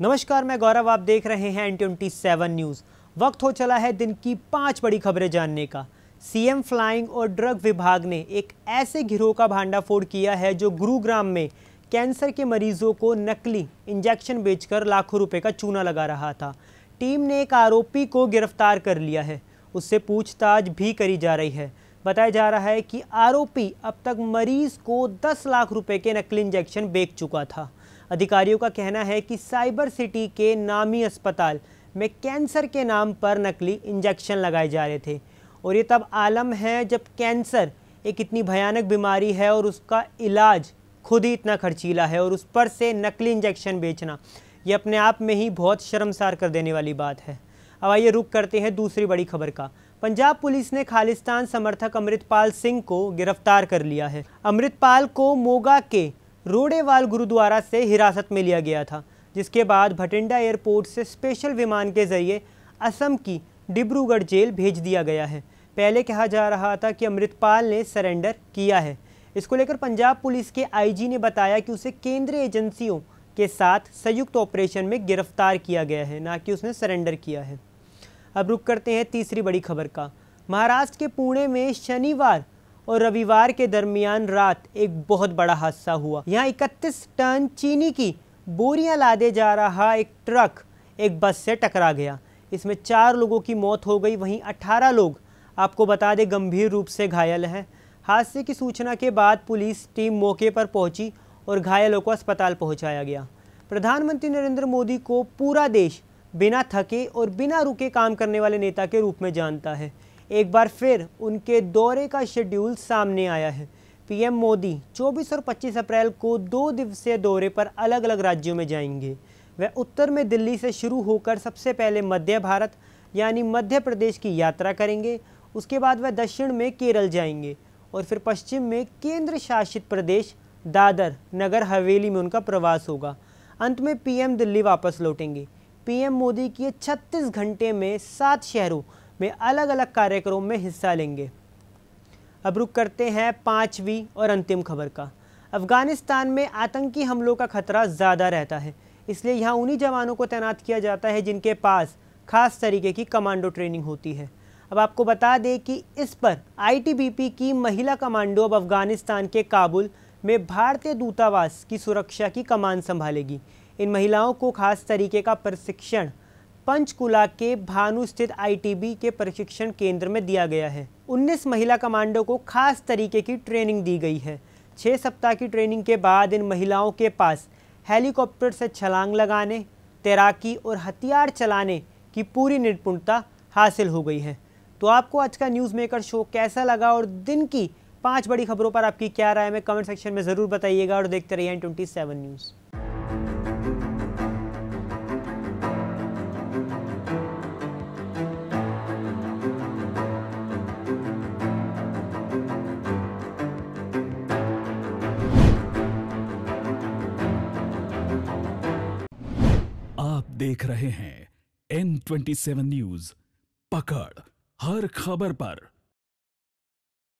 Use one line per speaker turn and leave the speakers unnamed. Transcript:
नमस्कार, मैं गौरव, आप देख रहे हैं एन ट्वेंटी सेवन न्यूज़ वक्त हो चला है दिन की पाँच बड़ी खबरें जानने का। सीएम फ्लाइंग और ड्रग विभाग ने एक ऐसे गिरोह का भांडाफोड़ किया है जो गुरुग्राम में कैंसर के मरीजों को नकली इंजेक्शन बेचकर लाखों रुपए का चूना लगा रहा था। टीम ने एक आरोपी को गिरफ़्तार कर लिया है। उससे पूछताछ भी करी जा रही है। बताया जा रहा है कि आरोपी अब तक मरीज़ को 10 लाख रुपए के नकली इंजेक्शन बेच चुका था। अधिकारियों का कहना है कि साइबर सिटी के नामी अस्पताल में कैंसर के नाम पर नकली इंजेक्शन लगाए जा रहे थे। और ये तब आलम है जब कैंसर एक इतनी भयानक बीमारी है और उसका इलाज खुद ही इतना खर्चीला है और उस पर से नकली इंजेक्शन बेचना, ये अपने आप में ही बहुत शर्मसार कर देने वाली बात है। अब आइए रुक करते हैं दूसरी बड़ी खबर का। पंजाब पुलिस ने खालिस्तान समर्थक अमृतपाल सिंह को गिरफ़्तार कर लिया है। अमृतपाल को मोगा के रोडेवाल गुरुद्वारा से हिरासत में लिया गया था, जिसके बाद भटिंडा एयरपोर्ट से स्पेशल विमान के ज़रिए असम की डिब्रूगढ़ जेल भेज दिया गया है। पहले कहा जा रहा था कि अमृतपाल ने सरेंडर किया है। इसको लेकर पंजाब पुलिस के आईजी ने बताया कि उसे केंद्रीय एजेंसियों के साथ संयुक्त ऑपरेशन में गिरफ़्तार किया गया है, ना कि उसने सरेंडर किया है। अब रुक करते हैं तीसरी बड़ी खबर का। महाराष्ट्र के पुणे में शनिवार और रविवार के दरमियान रात एक बहुत बड़ा हादसा हुआ। यहाँ 31 टन चीनी की बोरियाँ लादे जा रहा एक ट्रक एक बस से टकरा गया। इसमें चार लोगों की मौत हो गई, वहीं 18 लोग आपको बता दें गंभीर रूप से घायल हैं। हादसे की सूचना के बाद पुलिस टीम मौके पर पहुँची और घायलों को अस्पताल पहुँचाया गया। प्रधानमंत्री नरेंद्र मोदी को पूरा देश बिना थके और बिना रुके काम करने वाले नेता के रूप में जानता है। एक बार फिर उनके दौरे का शेड्यूल सामने आया है। पीएम मोदी 24 और 25 अप्रैल को दो दिवसीय दौरे पर अलग अलग राज्यों में जाएँगे। वह उत्तर में दिल्ली से शुरू होकर सबसे पहले मध्य भारत, यानी मध्य प्रदेश की यात्रा करेंगे। उसके बाद वह दक्षिण में केरल जाएँगे। और फिर पश्चिम में केंद्र शासित प्रदेश दादर नगर हवेली में उनका प्रवास होगा। अंत में पीएम दिल्ली वापस लौटेंगे। पीएम मोदी की 36 घंटे में सात शहरों में अलग अलग कार्यक्रम में हिस्सा लेंगे। अब रुक करते हैं पांचवी और अंतिम खबर का। अफ़गानिस्तान में आतंकी हमलों का खतरा ज़्यादा रहता है, इसलिए यहाँ उन्हीं जवानों को तैनात किया जाता है जिनके पास खास तरीके की कमांडो ट्रेनिंग होती है। अब आपको बता दें कि इस पर आईटीबीपी की महिला कमांडो अब अफ़गानिस्तान के काबुल में भारतीय दूतावास की सुरक्षा की कमान संभालेगी। इन महिलाओं को खास तरीके का प्रशिक्षण पंचकुला के भानु स्थित आईटीबी के प्रशिक्षण केंद्र में दिया गया है। 19 महिला कमांडो को खास तरीके की ट्रेनिंग दी गई है। छः सप्ताह की ट्रेनिंग के बाद इन महिलाओं के पास हेलीकॉप्टर से छलांग लगाने, तैराकी और हथियार चलाने की पूरी निपुणता हासिल हो गई है। तो आपको आज का न्यूज़ मेकर शो कैसा लगा और दिन की पाँच बड़ी खबरों पर आपकी क्या राय है कमेंट सेक्शन में ज़रूर बताइएगा और देखते रहिए ट्वेंटी सेवन न्यूज़
देख रहे हैं एन ट्वेंटी सेवन न्यूज़ पकड़। हर खबर पर।